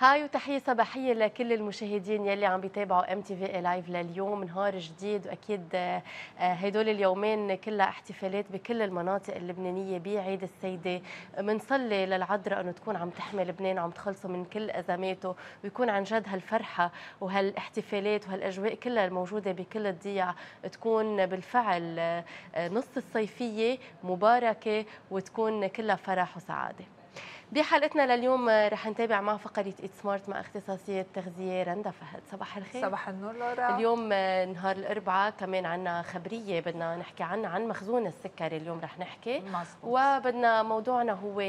Hi وتحية صباحية لكل المشاهدين يلي عم بيتابعوا MTV Alive لليوم. نهار جديد وأكيد آه، هدول اليومين كلها احتفالات بكل المناطق اللبنانية بعيد السيدة. بنصلي للعذراء أنه تكون عم تحمي لبنان وعم تخلصه من كل أزماته ويكون عن جد هالفرحة وهالاحتفالات وهالأجواء كلها الموجودة بكل الضياع تكون بالفعل آه، نص الصيفية مباركة وتكون كلها فرح وسعادة. بحلقتنا لليوم رح نتابع مع فقرة Eat Smart مع اختصاصية تغذية رندا فهد. صباح الخير. صباح النور لورا. اليوم نهار الأربعاء كمان عنا خبرية بدنا نحكي عنها عن مخزون السكري اليوم رح نحكي. مزبوط. وبدنا موضوعنا هو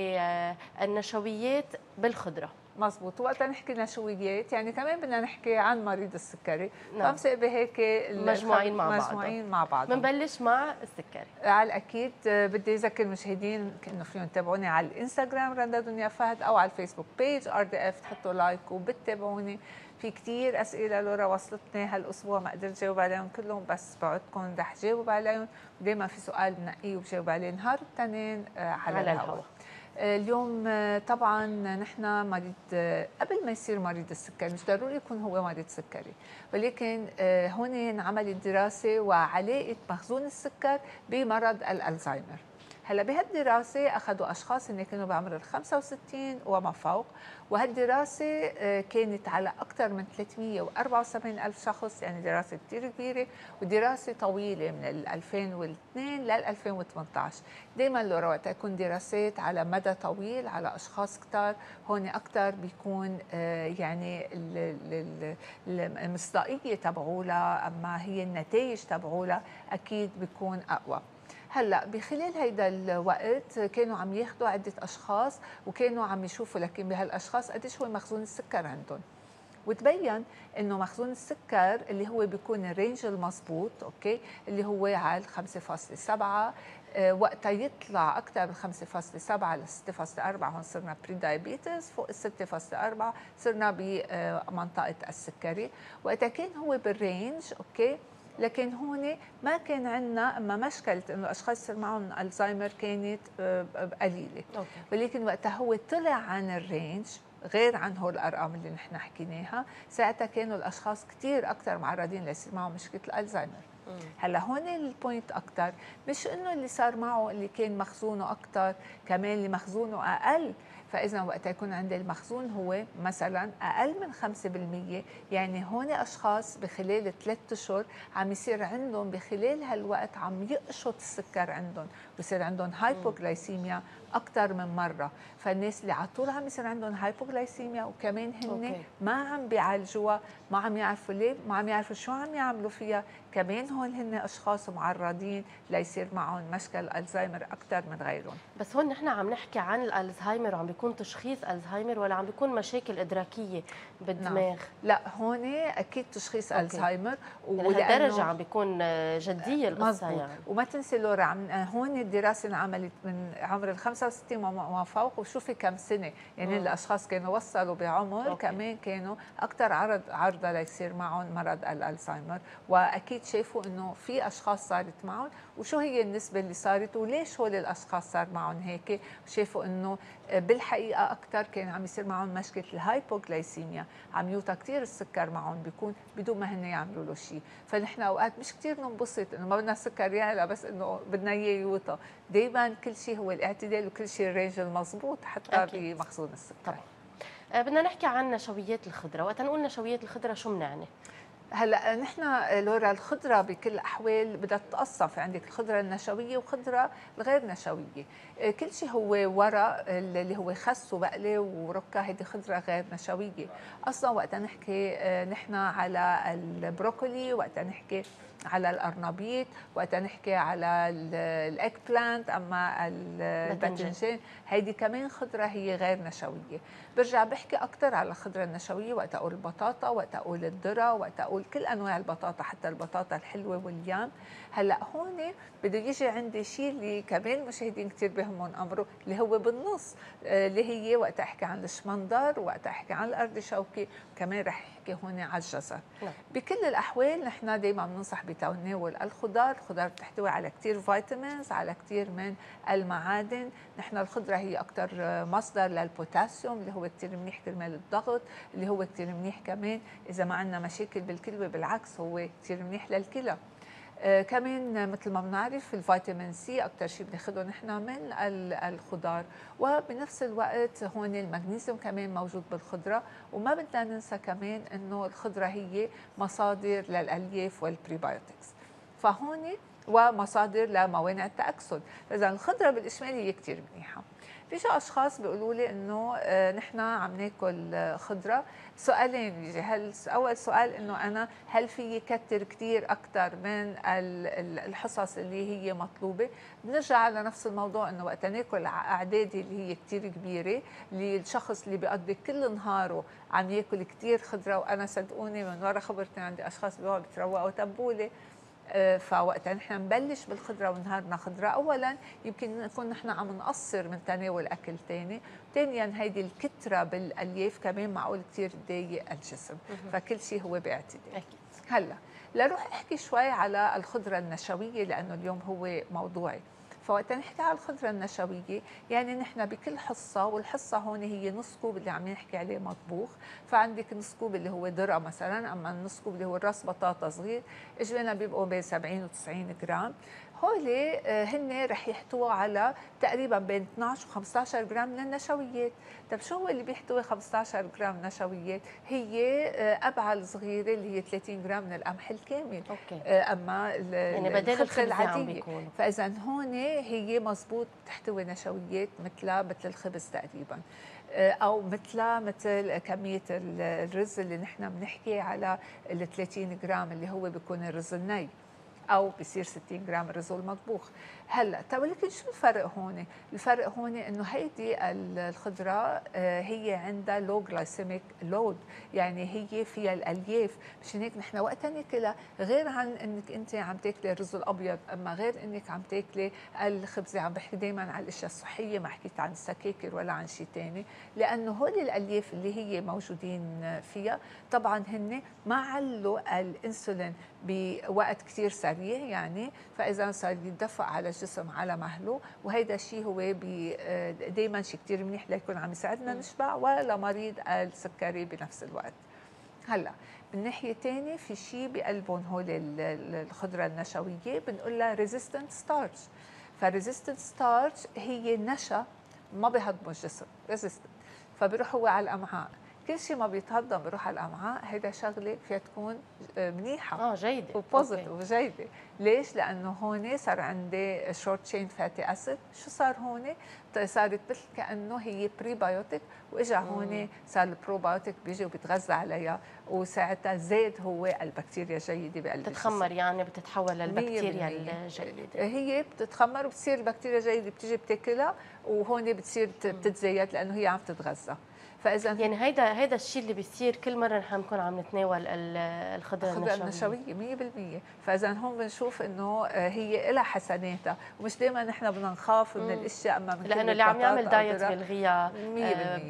النشويات بالخضرة. مزبوط وقتها نحكي نشويات يعني كمان بدنا نحكي عن مريض السكري. نعم. فمسقبة هيك مجموعين مع بعض. مجموعين مع بعض. بنبلش مع السكري. على الأكيد بدي أذكر المشاهدين إنه فيهم يتابعوني على الإنستغرام رندا دنيا فهد أو على الفيسبوك page RDF تحطوا like وبتتابعوني. في كثير أسئلة لورا وصلتني هالأسبوع ما قدرت جاوب عليهم كلهم بس بعدكم رح جاوب عليهم. دائما في سؤال بنقيه وبجاوب عليه نهار الاثنين على, على الهواء اليوم طبعا نحن مريض قبل ما يصير مريض السكري مش ضروري يكون هو مريض سكري ولكن هون انعملت دراسه وعلاقة مخزون السكر بمرض الألزهايمر. هلا بهالدراسة أخذوا أشخاص اللي كانوا بعمر ال 65 وما فوق وهالدراسة كانت على أكثر من 374 ألف شخص يعني دراسة كثير كبيرة ودراسة طويلة من 2002 لل 2018 دائما لورا وقت يكون دراسات على مدى طويل على أشخاص كثار هون أكثر بيكون يعني المصداقية تبعولها أما هي النتائج تبعولها أكيد بيكون أقوى. هلا بخلال هيدا الوقت كانوا عم ياخذوا عدة أشخاص وكانوا عم يشوفوا لكن بهالأشخاص قديش هو مخزون السكر عندهم. وتبين إنه مخزون السكر اللي هو بيكون ال range المضبوط okay اللي هو على 5.7 أه وقتها يطلع أكثر من 5.7 ل 6.4 هون صرنا pre-diabetes فوق ال 6.4 صرنا بمنطقه السكري. وقتها كان هو بال range okay لكن هون ما كان عندنا اما مشكله إنه الاشخاص صار معهم الزهايمر كانت قليلة. ولكن وقتها هو طلع عن ال range غير عن هول الأرقام اللي نحن حكيناها. ساعتها كانوا الأشخاص كثير أكثر معرضين ليصير معهم مشكلة الالزهايمر هلأ هون ال point أكثر مش إنه اللي صار معه اللي كان مخزونه أكثر كمان اللي مخزونه أقل. فإذا وقت يكون عندي المخزون هو مثلا أقل من 5% يعني هون أشخاص بخلال ثلاث أشهر عم يصير عندهم بخلال هالوقت عم يقشط السكر عندهم. بصير عندهم hypoglycemia أكثر من مرة. فالناس اللي على طول عم يصير عندهم hypoglycemia وكمان هن. ما عم بيعالجوها ما عم يعرفوا ليه ما عم يعرفوا شو عم يعملوا فيها. كمان هون هن أشخاص معرضين ليصير معهم مشكل ألزهايمر أكثر من غيرهم بس هون نحن عم نحكي عن الألزهايمر وعم بيكون تشخيص ألزهايمر ولا عم بيكون مشاكل إدراكية بالدماغ نعم. لا هون أكيد تشخيص okay. ألزهايمر ولهالدرجه عم بيكون جدية القصة يعني وما تنسي لورا عم هون الدراسة انعملت من عمر ال 65 وما فوق وشوفي كم سنة يعني مم. الأشخاص كانوا وصلوا بعمر okay. كمان كانوا أكثر عرض عرضة ليصير معهم مرض الألزهايمر وأكيد شافوا إنه في أشخاص صارت معهم. وشو هي النسبة اللي صارت؟ وليش هول الأشخاص صار معهم هيك؟ شافوا إنه بالحقيقة أكثر كان عم يصير معهم مشكلة ال hypoglycemia. عم يوطى كثير السكر معهم بيكون بدون ما هن يعملوا له شيء فنحن أوقات مش كثير ننبسط إنه ما بدنا السكر يعلى بس إنه بدنا إياه يوطى. دائما كل شيء هو الاعتدال وكل شيء الرينج المضبوط حتى بمخزون السكر. طبعا. آه، بدنا نحكي عن نشويات الخضرة. وقت نقول نشويات الخضرة شو بنعني هلا نحن لورا الخضرة بكل الاحوال بدها تتقسم في عندك الخضرة النشوية وخضرة الغير نشوية. كل شيء هو ورق اللي هو خس وبقلة وروكا هيدي خضرة غير نشوية. أصلا وقت نحكي نحن على البروكولي وقت نحكي على القرنبيط وقت نحكي على ال eggplant أما الباذنجان. هيدي كمان خضرة هي غير نشوية. برجع بحكي أكثر على الخضره النشوية وقت أقول البطاطا وقت أقول الذرة وقت أقول كل أنواع البطاطا حتى البطاطا الحلوة واليام. هلأ هون بده يجي عندي شيء اللي كمان المشاهدين كثير بهمهم أمره اللي هو بالنص اللي هي وقت أحكي عن الشمندر وقت أحكي عن الأرض شوكي كمان رح أحكي هون على الجزر. نعم. بكل الأحوال نحن دائما بننصح بتناول الخضار الخضار بتحتوي على كثير vitamins على كثير من المعادن. نحن الخضرة هي أكثر مصدر للبوتاسيوم اللي هو كثير منيح كرمال الضغط اللي هو كثير منيح كمان إذا ما عندنا مشاكل بالكلوة بالعكس هو كثير منيح للكلى. كمان مثل ما بنعرف الفيتامين C أكثر شيء بناخده نحن من الخضار. وبنفس الوقت هون المغنيسيوم كمان موجود بالخضرة. وما بدنا ننسى كمان إنه الخضرة هي مصادر للألياف وال prebiotics. فهون ومصادر لموانع التأكسد. فاذا الخضرة بالاجمال هي كثير منيحة. في شو أشخاص بيقولوا لي إنه آه، نحن عم ناكل خضرة. سؤالين يجي. هل أول سؤال إنه أنا هل في كتر كثير أكثر من الحصص اللي هي مطلوبة؟ بنرجع على نفس الموضوع إنه وقت ناكل اعداد اللي هي كثير كبيرة اللي الشخص اللي بيقضي كل نهاره عم ياكل كثير خضرة وأنا صدقوني من ورا خبرتي عندي أشخاص بيقعدوا بتروقوا تبوله آه، فوقتها نحن نبلش بالخضرة ونهارنا خضرة. اولا يمكن نكون نحن عم نقصر من تناول اكل ثاني ثانيا هيدي الكترة بالألياف كمان معقول كثير تضايق الجسم. فكل شيء هو باعتدال. أكيد. هلأ لروح احكي شوي على الخضرة النشوية لأنه اليوم هو موضوعي. فوقت نحكي على الخضرة النشوية. يعني نحن بكل حصة والحصة هون هي نص كوب اللي عم نحكي عليه مطبوخ. فعندك نص كوب اللي هو ذرة مثلا أما النص كوب اللي هو راس بطاطا صغير إجمالا بيبقوا بين 70 و 90 جرام. هولي آه، هن رح يحتووا على تقريبا بين 12 و 15 جرام من النشويات. طيب شو هو اللي بيحتوي 15 جرام نشويات؟ هي آه، توست صغيرة اللي هي 30 جرام من القمح الكامل. okay. آه، أما يعني بدل الخبز العادية. فاذا هون هي مزبوط تحتوي نشويات مثل مثل الخبز تقريبا. أو مثل مثل كمية الرز اللي نحن بنحكي على ال 30 جرام اللي هو بيكون الرز الني. أو بصير 60 جرام رز المطبوخ هلأ طيب ولكن شو الفرق هون؟ الفرق هون إنه هيدي الخضرة آه، هي عندها low glycemic load يعني هي فيها الألياف. مشان هيك نحن وقتها ناكلها غير عن إنك أنت عم تاكلي الرز الابيض أما غير إنك عم تاكلي الخبزه عم بحكي دائما على الأشياء الصحية ما حكيت عن السكاكر ولا عن شيء ثاني لأنه هول الألياف اللي هي موجودين فيها طبعا هن ما علوا الإنسولين. بوقت كثير سريع يعني فإذا صار يدفع على الجسم على مهله وهيدا الشيء هو دائما شيء كثير منيح ليكون عم يساعدنا نشبع ولمريض السكري بنفس الوقت. هلأ من ناحية ثانية في شيء بقلبهم هول الخضرة النشوية بنقول لها resistant starch فال resistant starch هي نشا ما بيهضمه الجسم resistant فبيروح هو على الأمعاء. كل شيء ما بيتهضم بيروح على الأمعاء هيدا شغلة فيها تكون آه، منيحة. آه جيدة. و positive وجيده ليش؟ لأنه هون صار عندي short chain fatty acid شو صار هون؟ صارت مثل كأنه هي prebiotic وإجا هون صار البروبايوتيك بيجي وبيتغذى عليها وساعتها زاد هو البكتيريا الجيده بقلب بتتخمر يعني بتتحول للبكتيريا الجيدة. هي بتتخمر وبتصير البكتيريا الجيده بتيجي بتاكلها وهون بتصير بتتزايد لأنه هي عم تتغذى. فإذا يعني هيدا هيدا الشيء اللي بيصير كل مرة نحن بنكون عم نتناول الخضره النشويه النشويه 100% فإذا هون بنشوف إنه آه، هي لها حسناتها ومش دائما نحن بدنا نخاف من الأشياء أما من لأنه اللي عم يعمل دايت بيلغيها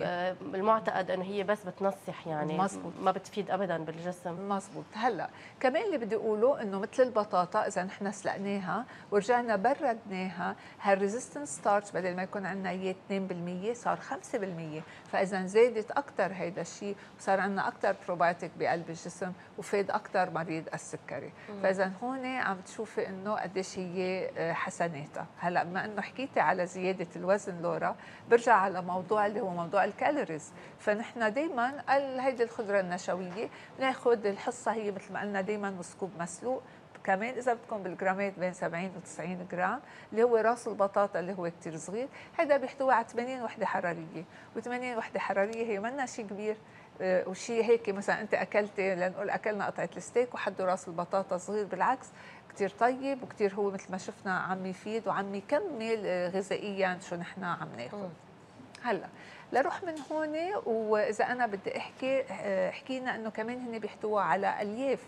آه، المعتقد إنه هي بس بتنصح يعني مزبوط. ما بتفيد ابدا بالجسم. مزبوط هلأ كمان اللي بدي أقوله إنه مثل البطاطا إذا نحن سلقناها ورجعنا بردناها هال resistance starch بدل ما يكون عندنا إياه 2% صار 5% فإذا زادت أكثر هيدا الشيء وصار عندنا أكثر بروبايوتيك بقلب الجسم وفاد أكثر مريض السكري. فإذا هون عم تشوفي إنه قديش هي آه، حسناتها. هلأ بما إنه حكيتي على زيادة الوزن لورا برجع على موضوع اللي هو موضوع ال calories. فنحن دائما هيدي الخضرة النشوية بناخذ الحصة هي مثل ما قلنا دائما نص كوب مسلوق. كمان إذا بدكم بالجرامات بين 70 و 90 جرام اللي هو راس البطاطا اللي هو كثير صغير. هذا بيحتوي على 80 وحدة حرارية. و80 وحدة حرارية هي منا شيء كبير آه، وشيء هيك مثلا أنت أكلتي لنقول أكلنا قطعة الستيك وحده راس البطاطا صغير بالعكس كثير طيب وكثير هو مثل ما شفنا عم يفيد وعم يكمل آه، غذائيا شو نحن عم ناخذ. هلأ لروح من هون وإذا أنا بدي أحكي آه، حكينا إنه كمان هن بيحتووا على ألياف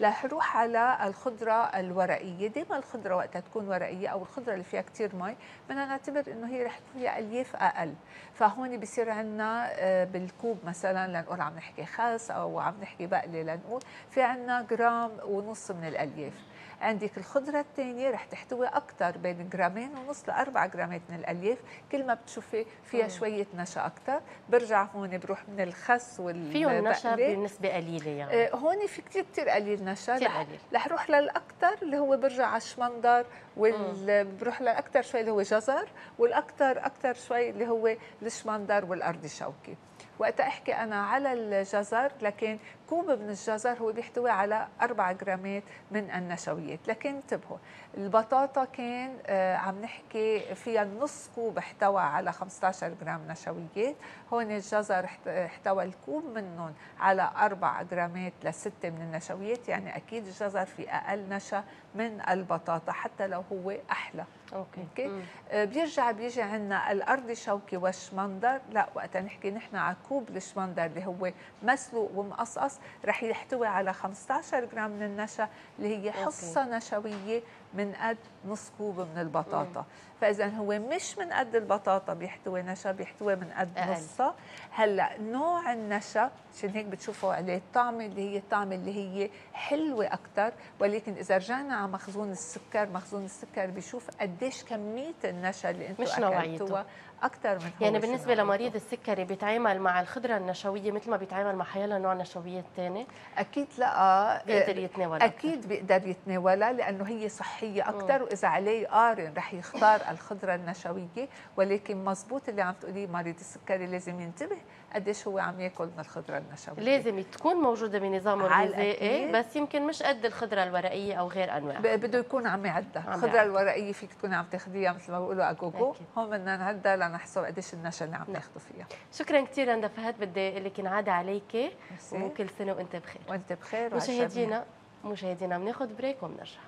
رح نروح على الخضرة الورقية. دائما الخضرة وقتها تكون ورقية أو الخضرة اللي فيها كثير مي بدنا نعتبر إنه هي رح تكون فيها ألياف أقل. فهون بصير عندنا آه، بالكوب مثلا لنقول عم نحكي خس أو عم نحكي بقلة لنقول في عندنا جرام ونص من الألياف. عندك الخضرة الثانية رح تحتوي أكثر بين جرامين ونص لأربع جرامات من الألياف. كل ما بتشوفي فيها مم. شوية نشا أكثر برجع هون بروح من الخس وال فيهم نشا بنسبة قليلة يعني. آه هون في كثير كثير قليل نشا. كثير قليل. رح روح للأكثر اللي هو برجع على الشمندر وال بروح للأكثر شوي اللي هو جزر والأكثر أكثر شوي اللي هو الشمندر والأرض الشوكي وقت احكي أنا على الجزر لكن كوب من الجزر هو بيحتوي على 4 جرامات من النشويات. لكن انتبهوا البطاطا كان آه، عم نحكي فيها نص كوب احتوى على 15 جرام نشويات. هون الجزر احتوى الكوب منهم على 4 جرامات لستة من النشويات. يعني أكيد الجزر في أقل نشا من البطاطا حتى لو هو أحلى okay, okay. آه بيرجع بيجي عندنا الأرضي شوكي والشمندر هلأ وقت نحكي نحن على كوب الشمندر اللي هو مسلوق ومقصقص رح يحتوي على 15 جرام من النشا اللي هي حصة okay. نشوية من قد نص كوب من البطاطا. فإذا هو مش من قد البطاطا بيحتوي نشا بيحتوي من قد نصها. هلأ نوع النشا عشان هيك بتشوفوا عليه الطعمه اللي هي الطعمه اللي هي حلوة أكثر ولكن إذا رجعنا على مخزون السكر مخزون السكر بيشوف قديش كمية النشا اللي أنتم أكلتوها أكثر من يعني بالنسبة لمريض السكري بيتعامل مع الخضرة النشوية مثل ما بيتعامل مع حيلا نوع نشويات ثاني أكيد لأ بيقدر يتناولها. أكيد بيقدر يتناولها لأنه هي صحية أكثر وإذا عليه قارن رح يختار الخضرة النشوية. ولكن مزبوط اللي عم تقوليه مريض السكري لازم ينتبه قديش هو عم يأكل من الخضرة النشوية. لازم تكون موجودة بنظامه الغذائي بس يمكن مش قد الخضرة الورقية أو غير انواع بده يكون عم يعدها. الخضرة الورقية فيك تكون عم تاخذيها مثل ما بيقولوا اجوجو هون بدنا نعدها لنحسب قديش النشا اللي عم نعم. تاخذوا فيها. شكرا كثير رندا فهد بدي أقول لك ينعاد عليكي وكل سنة وإنت بخير. وإنت بخير مشاهدينا مشاهدينا بناخذ بريك وبنرجع.